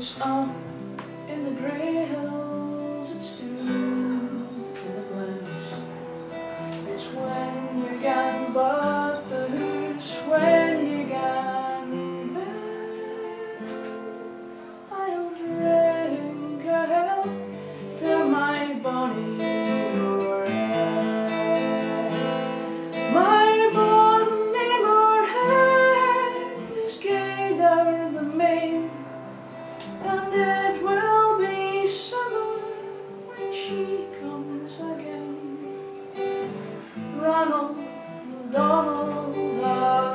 It's up in the grey hills, it's due for the glens. It's when she comes again. Ronald Donald,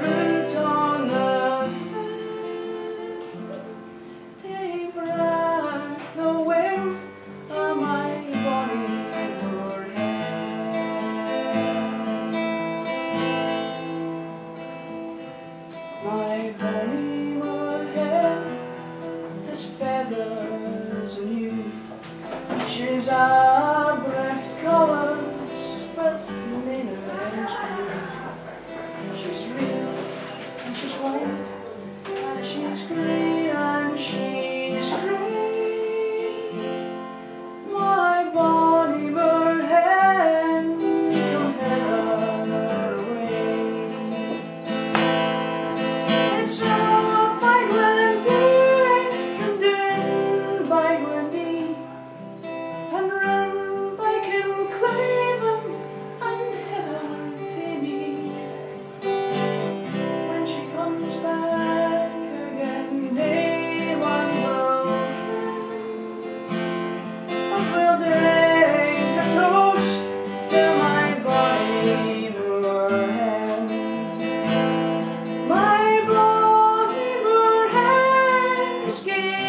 root on the fen. They brought the wind of my bonny moorhen. My bonny moorhen has feathers you. She's out. one. King.